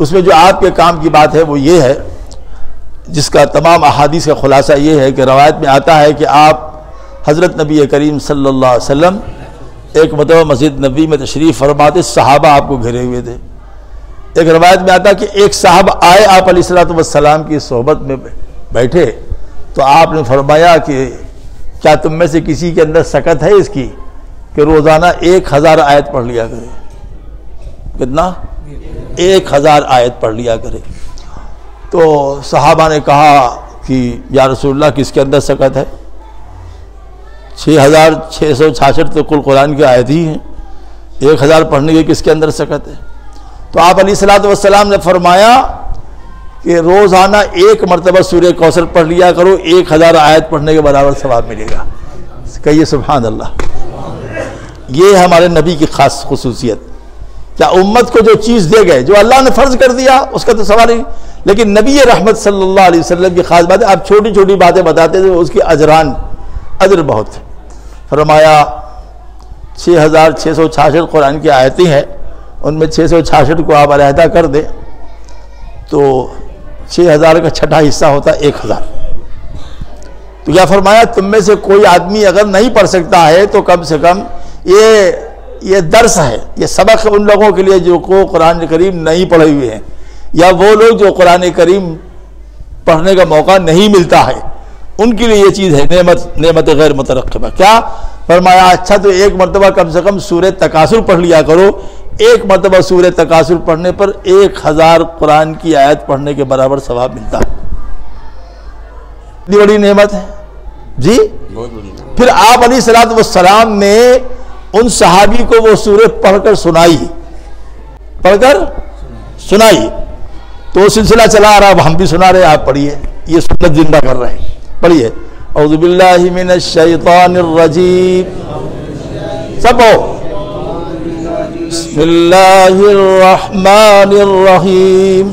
उसमें जो आपके काम की बात है वो ये है, जिसका तमाम अहादीस का खुलासा ये है कि रवायत में आता है कि आप हज़रत नबी करीम सल्लल्लाहु अलैहि वसल्लम एक मतलब मस्जिद नबी में तशरीफ़ फरमाते, सहाबा आपको घिरे हुए थे। एक रवायत में आता कि एक साहब आए, आप सलाम की सोहबत में बैठे तो आपने फरमाया कि क्या तुम में से किसी के अंदर सकत है इसकी कि रोज़ाना एक हज़ार आयत पढ़ लिया करे? कितना? एक हज़ार आयत पढ़ लिया करे। तो सहाबा ने कहा कि, या रसोल्ला किसके अंदर सकत है? छः हज़ार छः सौ छाछठ तो कुल कुरान की आयत ही हैं। एक हज़ार पढ़ने की किसके अंदर सकत है? तो आप अली सलाम ने फरमाया कि रोज़ाना एक मरतबा सूर्य कौशल पढ़ लिया करो, एक हज़ार आयत पढ़ने के बराबर सवाब मिलेगा। कहिए सुबहान अल्लाह। ये हमारे नबी की खास खसूसियत। क्या उम्मत को जो चीज़ दे गए, जो अल्लाह ने फ़र्ज़ कर दिया, उसका तो सवाल ही लेकिन नबी रहमत सल्लल्लाहु अलैहि वसल्लम की खास बात है आप छोटी छोटी बातें बताते थे, उसकी अजरान, अजर बहुत है। फरमाया छः हज़ार छः सौ छाछठ कुरान की आयतें हैं, उनमें छः सौ छाछठ को आप अलहदा कर दें तो छः हज़ार का छठा हिस्सा होता है एक हज़ार। तो क्या फरमाया, तुम में से कोई आदमी अगर नहीं पढ़ सकता है तो कम से कम ये ये दर्स है। ये सबक है उन लोगों के लिए जो को कुरान करीम नहीं पढ़े हुए हैं। या वो लोग जो कुरान करीम पढ़ने का मौका नहीं मिलता है उनके लिए ये चीज़ है नेमत नेमत गैर मुतरकबा क्या? फरमाया अच्छा तो एक मरतबा कम से कम सूर्य तकासुर पढ़ लिया करो। एक मरतबा सूर्य तकासुर पढ़ने पर एक हज़ार कुरान की आयत पढ़ने के बराबर सवाब मिलता है। बड़ी नेमत है। जी? फिर आप अली सलाम ने उन सहाबी को वो सूर्य पढ़कर सुनाई। पढ़कर सुनाई। तो वो सिलसिला चला आ रहा, अब हम भी सुना रहे आप पढ़िए। ये सुन्नत ज़िंदा कर रहे हैं। पढ़िए। अउज़बिल्लाहिमिनश्शैतानिर्रजीम सब हो बिस्मिल्लाहिर्रहमानिर्रहीम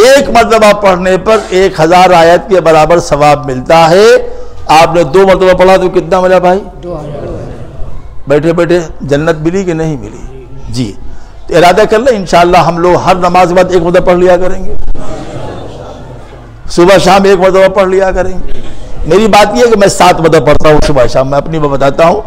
एक मरतबा पढ़ने पर एक हज़ार आयत के बराबर सवाब मिलता है। आपने दो मरतबा पढ़ा तो कितना मिला भाई? बैठे बैठे जन्नत मिली कि नहीं मिली? जी। तो इरादा कर लें इंशाल्लाह हम लोग हर नमाज़ के बाद एक मरतबा पढ़ लिया करेंगे। सुबह शाम एक मरतबा पढ़ लिया करेंगे। मेरी बात यह है कि मैं सात मरतबा पढ़ता हूँ सुबह शाम। मैं अपनी बताता हूँ।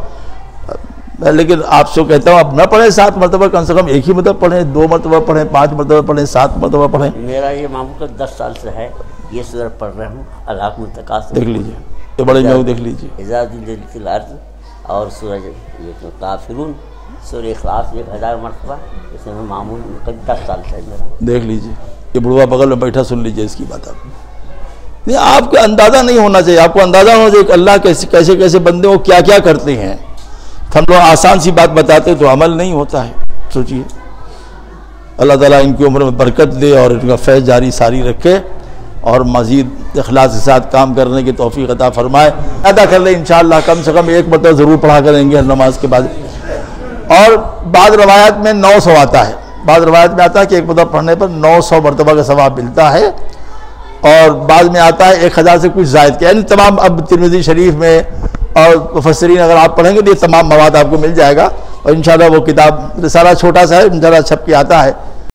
लेकिन आपसे कहता हूँ आप न पढ़े सात मरतबा कम से कम एक ही मतलब पढ़े दो मरतबा पढ़े पाँच मरतबा पढ़े सात मरतबा पढ़े। मेरा ये मामू तो दस साल से है ये सुधर पढ़ रहा हूँ अल्लाह मुतकास देख लीजिए ये बड़े में देख लीजिए। अर्ज़ और सूरज ये तो काफिरून सूर्य इखलास एक हज़ार मरतबा इसमें मैं मामूल करीब दस साल से मेरा। देख लीजिए ये बुढ़वा बगल में बैठा सुन लीजिए इसकी बात आप। नहीं आपको अंदाज़ा नहीं होना चाहिए आपको अंदाज़ा होना चाहिए कि अल्लाह कैसे कैसे कैसे बंदे वो क्या क्या करते हैं। हम लोग आसान सी बात बताते तो अमल नहीं होता है। सोचिए। अल्लाह ताला इनकी उम्र में बरकत दे और इनका फैज़ जारी सारी रखे और मज़ीद अखलास के साथ काम करने की तोफ़ी अता फरमाए। अदा कर ले इन कम से कम एक मतलब ज़रूर पढ़ा करेंगे हर नमाज़ के बाद। और बाद रवायात में नौ सौ आता है। बाद रवायत में आता है कि एक मतलब पढ़ने पर नौ सौ मरतबा का सवाब मिलता है। और बाद में आता है एक हज़ार से कुछ जायद के। यानी तमाम अब तिरमिजी शरीफ में और मुफसरीन अगर आप पढ़ेंगे तो ये तमाम मवाद आपको मिल जाएगा और इन वो किताब सारा छोटा सा है इन छप के आता है।